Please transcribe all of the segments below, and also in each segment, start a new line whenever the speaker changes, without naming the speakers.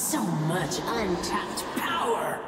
So much untapped power!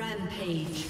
Rampage.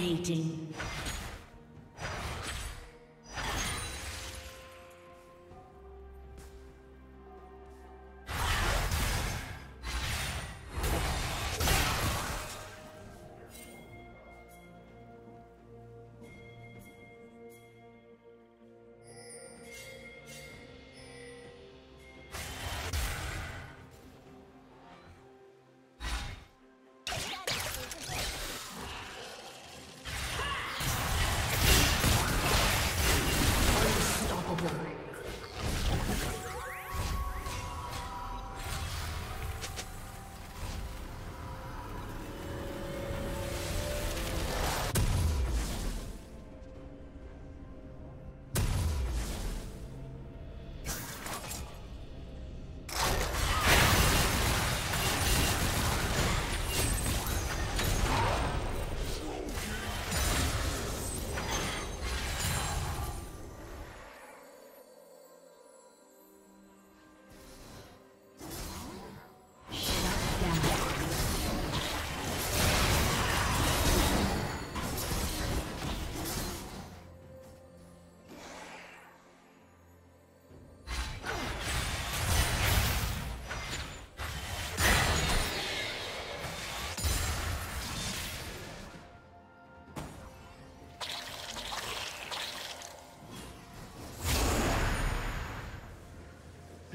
Dominating.